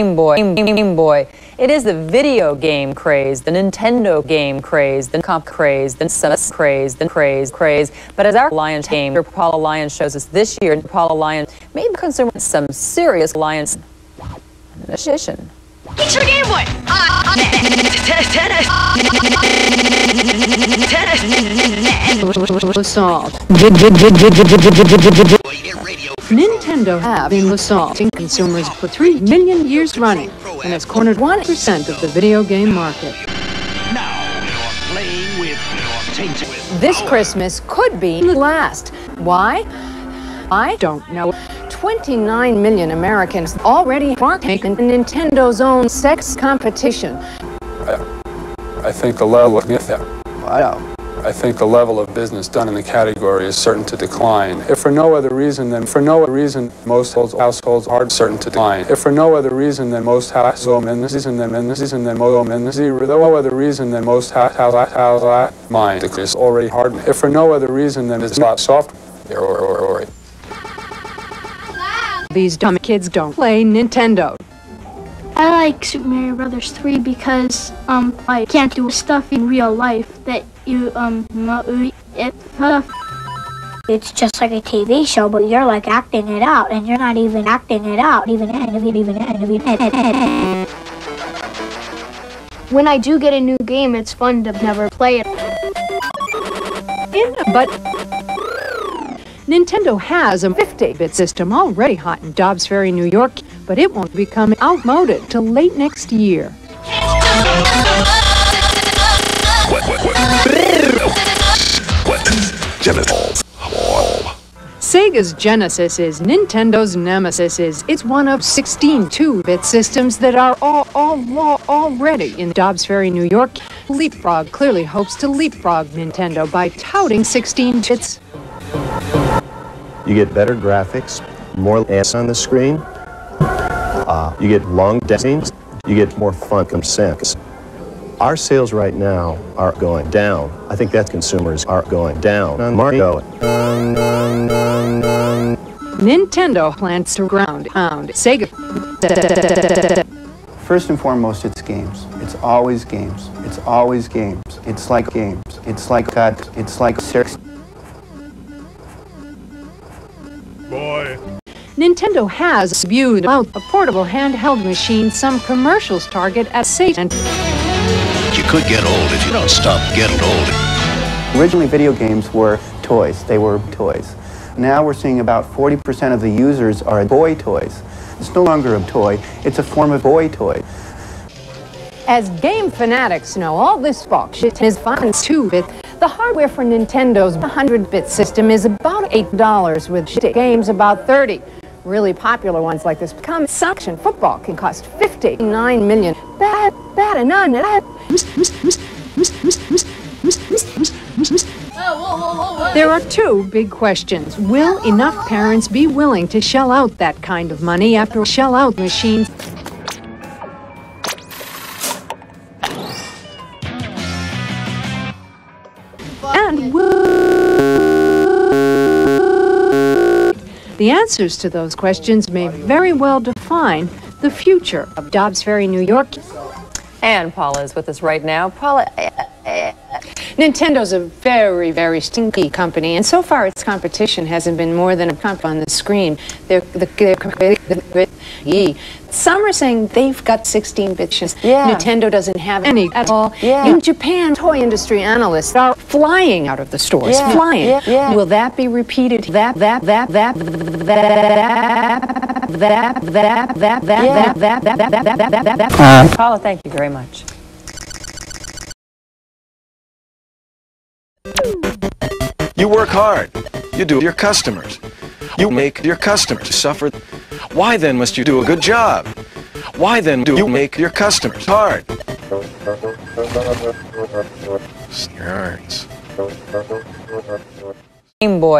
Game Boy, Game Boy. It is the video game craze, the Nintendo game craze, the comp craze, the SNES craze, the craze, craze. But as our Alliance game, Paul Alliance shows us this year, Paul Alliance may be concerned with some serious Alliance initiation. Get your Game Boy! Uh, tennis! Tennis! Assault. Nintendo have been assaulting consumers for 3 million years running and has cornered 1% of the video game market. Now you're playing with your tainted This Christmas could be the last. Why? I don't know. 29 million Americans already partake in Nintendo's own sex competition. I think the level of I think the level of business done in the category is certain to decline. If for no other reason than for no other reason most households are certain to decline. If for no other reason than most households and this reason than this reason than most and this no other reason than most households mind is already hardened. If for no other reason than it's not soft or, or, or, These dumb kids don't play Nintendo. I like Super Mario Brothers 3 because um I can't do stuff in real life that you um uh, It's just like a TV show, but you're like acting it out, and you're not even acting it out, even even even even. when I do get a new game, it's fun to never play it. In, but Nintendo has a 50-bit system already hot in Dobbs Ferry, New York, but it won't become outmoded till late next year. Sega's Genesis is Nintendo's nemesis is it's one of 16 2-bit systems that are all, all, all already in Dobbs Ferry, New York. Leapfrog clearly hopes to leapfrog Nintendo by touting 16 bits. You get better graphics, more ass on the screen. Uh, you get long scenes. You get more fun sense. Our sales right now are going down. I think that consumers are going down. On Mario. Nintendo plans to ground pound Sega. First and foremost, it's games. It's always games. It's always games. It's like games. It's like God. It's like sex. Nintendo has spewed out a portable handheld machine some commercials target at Satan. You could get old if you don't stop getting old. Originally, video games were toys. They were toys. Now we're seeing about 40% of the users are boy toys. It's no longer a toy. It's a form of boy toy. As game fanatics know, all this fuck shit is fun too. bit. The hardware for Nintendo's 100-bit system is about $8 with shit games about 30. Really popular ones like this come suction football can cost 59 million. Bad, bad, and none. There are two big questions. Will enough parents be willing to shell out that kind of money after shell out machines? The answers to those questions may very well define the future of Dobbs Ferry, New York. And Paula is with us right now. Paula, eh, eh, eh, Nintendo's a very, very stinky company, and so far its competition hasn't been more than a pump on the screen. They're, they're, they're, yee. Some are saying they've got 16 bitches. Yeah. Nintendo doesn't have any at all. Yeah. In Japan, toy industry analysts are flying out of the stores. Yeah. Flying. Yeah. Yeah. Will that be repeated? That, that, that, that, that, that, that, that, that, that, that, that, that, that, that, that, that, that. Paula, thank you very much. You work hard. You do your customers. You make your customers suffer. Why then must you do a good job? Why then do you make your customers hard? Snarns. Game Boy.